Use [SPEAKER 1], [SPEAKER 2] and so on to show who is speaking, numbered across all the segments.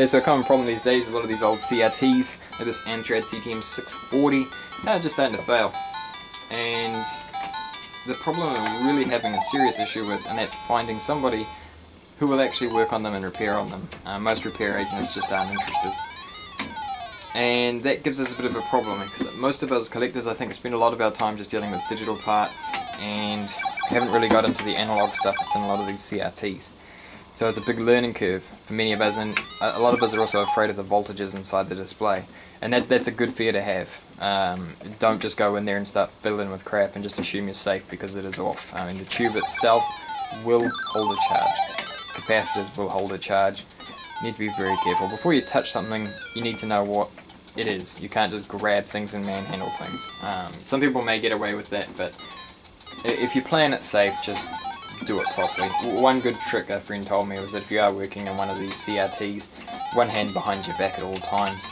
[SPEAKER 1] Yeah, so a common problem these days, is a lot of these old CRTs, like this Amstrad CTM 640, they're just starting to fail. And the problem I'm really having a serious issue with, and that's finding somebody who will actually work on them and repair on them. Uh, most repair agents just aren't interested. And that gives us a bit of a problem because most of us collectors I think spend a lot of our time just dealing with digital parts and haven't really got into the analog stuff that's in a lot of these CRTs. So it's a big learning curve for many of us and a lot of us are also afraid of the voltages inside the display. And that, that's a good fear to have. Um, don't just go in there and start fiddling with crap and just assume you're safe because it is off. I mean the tube itself will hold a charge capacitors will hold a charge. You need to be very careful. Before you touch something, you need to know what it is. You can't just grab things and manhandle things. Um, some people may get away with that, but if you plan it safe, just do it properly. One good trick a friend told me was that if you are working in one of these CRTs, one hand behind your back at all times,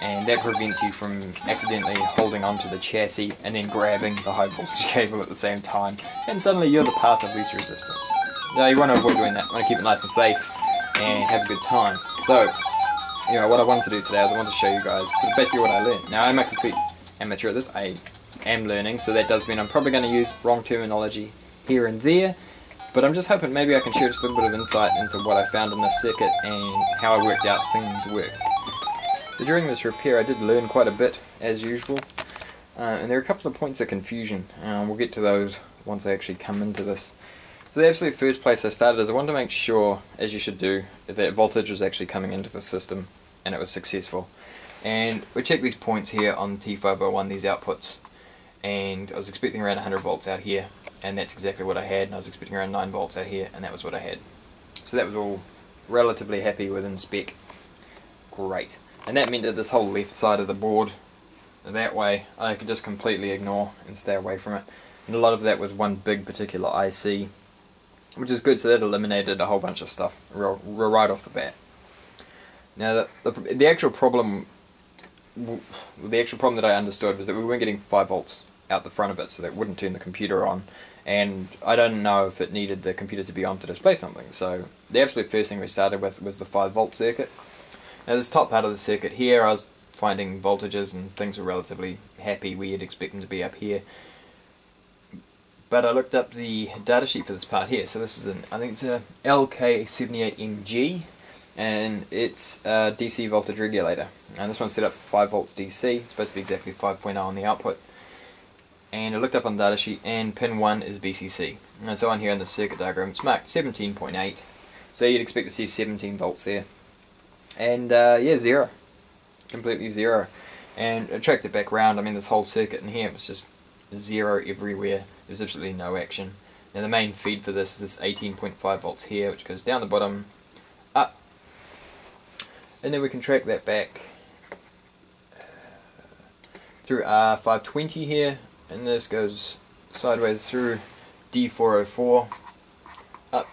[SPEAKER 1] and that prevents you from accidentally holding onto the chassis and then grabbing the high voltage cable at the same time, and suddenly you're the path of least resistance. No, you want to avoid doing that. You want to keep it nice and safe and have a good time. So, you know, what I wanted to do today is I want to show you guys sort of basically what I learned. Now, I'm a complete amateur at this. I am learning, so that does mean I'm probably going to use wrong terminology here and there. But I'm just hoping maybe I can share just a little bit of insight into what I found in this circuit and how I worked out things worked. So during this repair I did learn quite a bit, as usual. Uh, and there are a couple of points of confusion. Uh, we'll get to those once I actually come into this. So the absolute first place I started is I wanted to make sure, as you should do, that voltage was actually coming into the system and it was successful. And we checked these points here on T501, these outputs, and I was expecting around 100 volts out here, and that's exactly what I had, and I was expecting around 9 volts out here, and that was what I had. So that was all relatively happy within spec. Great. And that meant that this whole left side of the board, that way, I could just completely ignore and stay away from it. And a lot of that was one big particular IC which is good. So that eliminated a whole bunch of stuff right off the bat. Now, the, the, the actual problem, the actual problem that I understood was that we weren't getting five volts out the front of it, so that wouldn't turn the computer on. And I don't know if it needed the computer to be on to display something. So the absolute first thing we started with was the five volt circuit. Now this top part of the circuit here, I was finding voltages and things were relatively happy. We'd expect them to be up here. But I looked up the datasheet for this part here. So this is an, I think it's a LK78MG, and it's a DC voltage regulator. And this one's set up for 5 volts DC. It's supposed to be exactly 5.0 on the output. And I looked up on the datasheet, and pin 1 is VCC. And so on here in the circuit diagram, it's marked 17.8. So you'd expect to see 17 volts there. And uh, yeah, zero. Completely zero. And I tracked it back round. I mean, this whole circuit in here was just zero everywhere. There's absolutely no action. Now the main feed for this is this 18.5 volts here, which goes down the bottom, up, and then we can track that back uh, through R520 here, and this goes sideways through D404, up,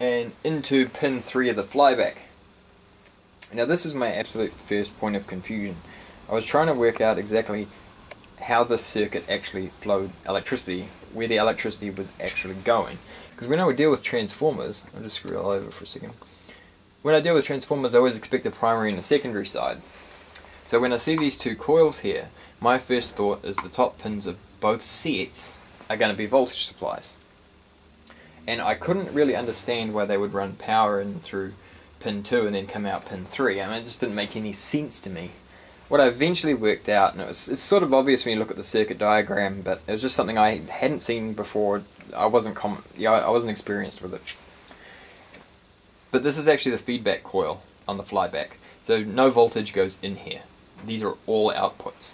[SPEAKER 1] and into pin 3 of the flyback. Now this is my absolute first point of confusion. I was trying to work out exactly how the circuit actually flowed electricity, where the electricity was actually going. Because when I would deal with transformers, I'll just screw all over for a second. When I deal with transformers, I always expect the primary and the secondary side. So when I see these two coils here, my first thought is the top pins of both sets are going to be voltage supplies. And I couldn't really understand why they would run power in through pin 2 and then come out pin 3. I mean, it just didn't make any sense to me what I eventually worked out, and it was, it's sort of obvious when you look at the circuit diagram, but it was just something I hadn't seen before. I wasn't com yeah, I wasn't experienced with it. But this is actually the feedback coil on the flyback. So no voltage goes in here. These are all outputs.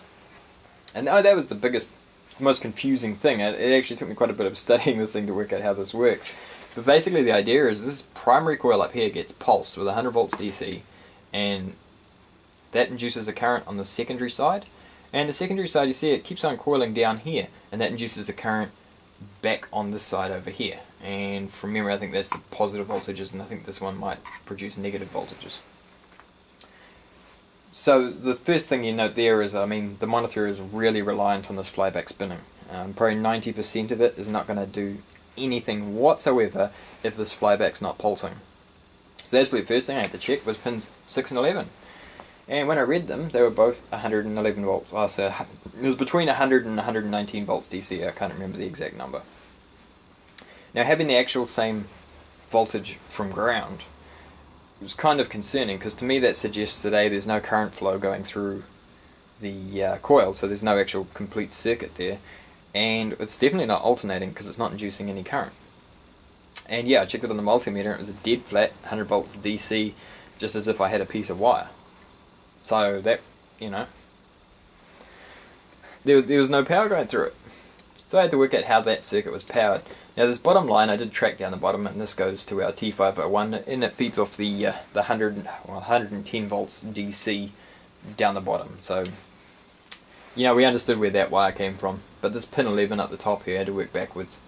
[SPEAKER 1] And oh, that was the biggest, most confusing thing. It, it actually took me quite a bit of studying this thing to work out how this works. But basically the idea is this primary coil up here gets pulsed with 100 volts DC, and that induces a current on the secondary side. And the secondary side, you see, it keeps on coiling down here, and that induces a current back on this side over here. And from memory, I think that's the positive voltages, and I think this one might produce negative voltages. So the first thing you note there is, I mean, the monitor is really reliant on this flyback spinning. Um, probably 90% of it is not going to do anything whatsoever if this flyback's not pulsing. So the first thing I had to check was pins 6 and 11. And when I read them, they were both 111 volts. Oh, so it was between 100 and 119 volts DC. I can't remember the exact number. Now, having the actual same voltage from ground was kind of concerning because to me that suggests that A, there's no current flow going through the uh, coil, so there's no actual complete circuit there, and it's definitely not alternating because it's not inducing any current. And yeah, I checked it on the multimeter, it was a dead flat 100 volts DC, just as if I had a piece of wire. So that, you know, there there was no power going through it. So I had to work out how that circuit was powered. Now this bottom line, I did track down the bottom, and this goes to our T501, and it feeds off the uh, the 100, well, 110 volts DC down the bottom. So, you know, we understood where that wire came from. But this pin 11 at the top here had to work backwards.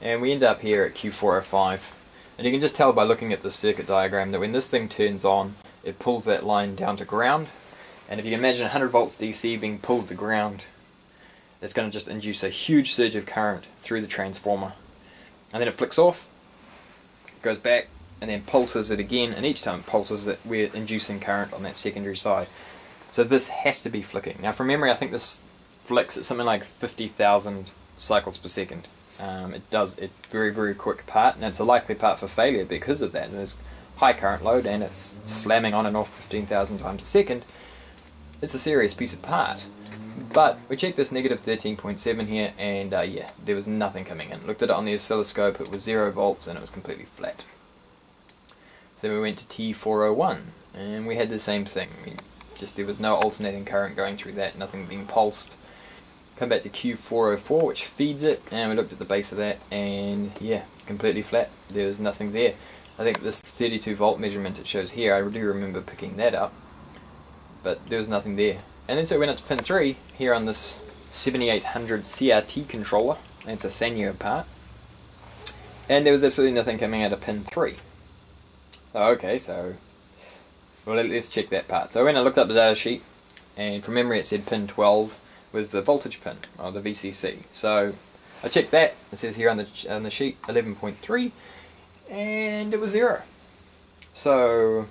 [SPEAKER 1] And we end up here at Q405. And you can just tell by looking at the circuit diagram that when this thing turns on, it pulls that line down to ground. And if you imagine 100 volts DC being pulled to ground, it's going to just induce a huge surge of current through the transformer. And then it flicks off, goes back, and then pulses it again, and each time it pulses it, we're inducing current on that secondary side. So this has to be flicking. Now from memory, I think this flicks at something like 50,000 cycles per second. Um, it does, it's very, very quick part, and it's a likely part for failure because of that. And there's high current load, and it's slamming on and off 15,000 times a second. It's a serious piece of part. But we checked this negative 13.7 here, and uh, yeah, there was nothing coming in. Looked at it on the oscilloscope, it was 0 volts, and it was completely flat. So then we went to T401, and we had the same thing. We just there was no alternating current going through that, nothing being pulsed. Come back to Q404, which feeds it, and we looked at the base of that, and yeah, completely flat. There was nothing there. I think this 32 volt measurement it shows here, I do remember picking that up, but there was nothing there. And then so we went up to pin 3, here on this 7800 CRT controller, it's a Sanyo part, and there was absolutely nothing coming out of pin 3. Oh, okay, so well, let's check that part. So when I looked up the data sheet, and from memory it said pin 12 was the voltage pin, or the VCC. So I checked that, it says here on the, on the sheet 11.3, and it was zero. So,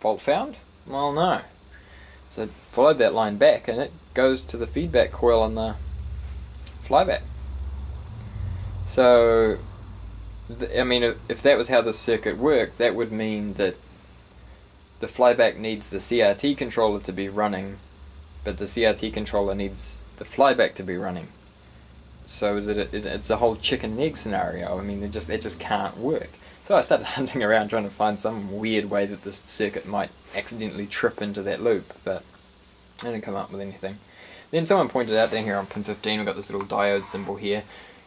[SPEAKER 1] fault found? Well, no. So followed that line back, and it goes to the feedback coil on the flyback. So, I mean, if that was how the circuit worked, that would mean that the flyback needs the CRT controller to be running, but the CRT controller needs the flyback to be running. So is it a, it's a whole chicken and egg scenario. I mean, it just it just can't work. So I started hunting around trying to find some weird way that this circuit might accidentally trip into that loop, but I didn't come up with anything. Then someone pointed out down here on pin 15 we've got this little diode symbol here,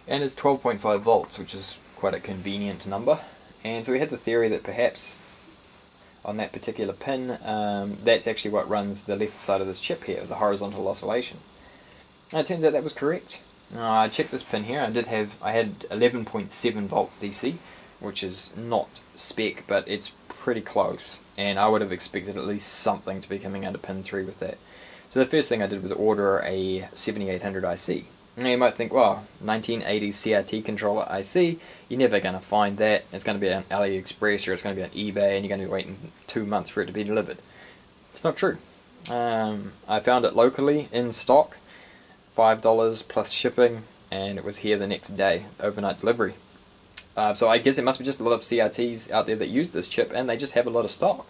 [SPEAKER 1] and it's 12.5 volts, which is quite a convenient number. And so we had the theory that perhaps on that particular pin, um, that's actually what runs the left side of this chip here, the horizontal oscillation. And it turns out that was correct. Uh, I checked this pin here, I did have, I had 11.7 volts DC, which is not spec, but it's pretty close, and I would have expected at least something to be coming out of pin 3 with that. So the first thing I did was order a 7800 IC. Now you might think, well, 1980s CRT controller IC, you're never going to find that. It's going to be on AliExpress or it's going to be on eBay and you're going to be waiting two months for it to be delivered. It's not true. Um, I found it locally in stock, $5 plus shipping, and it was here the next day, overnight delivery. Uh, so I guess it must be just a lot of CRTs out there that use this chip and they just have a lot of stock.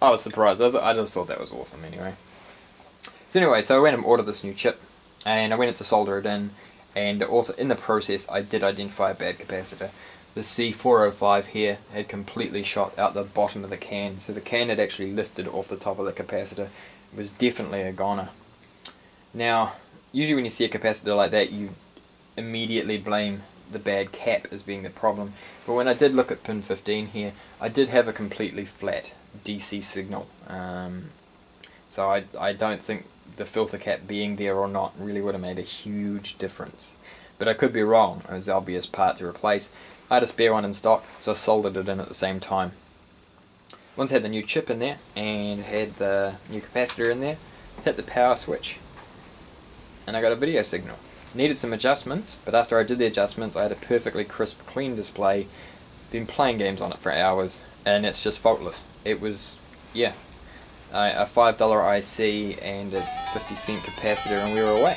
[SPEAKER 1] I was surprised. I, I just thought that was awesome anyway. So anyway, so I went and ordered this new chip and I went in to solder it in and also in the process I did identify a bad capacitor. The C405 here had completely shot out the bottom of the can, so the can had actually lifted off the top of the capacitor. It was definitely a goner. Now, usually when you see a capacitor like that, you immediately blame the bad cap as being the problem. But when I did look at pin 15 here, I did have a completely flat DC signal. Um, so I, I don't think the filter cap being there or not really would have made a huge difference. But I could be wrong, it was the obvious part to replace. I had a spare one in stock, so I soldered it in at the same time. Once I had the new chip in there, and had the new capacitor in there, hit the power switch, and I got a video signal. Needed some adjustments, but after I did the adjustments I had a perfectly crisp, clean display. Been playing games on it for hours, and it's just faultless. It was, yeah, a $5 IC and a 50 cent capacitor and we were away.